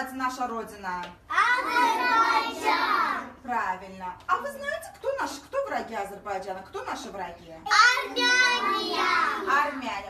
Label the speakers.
Speaker 1: называется наша родина?
Speaker 2: Азербайджан!
Speaker 1: Правильно. А вы знаете, кто наши, кто враги Азербайджана? Кто наши враги?
Speaker 2: Армяния!
Speaker 1: Армяне.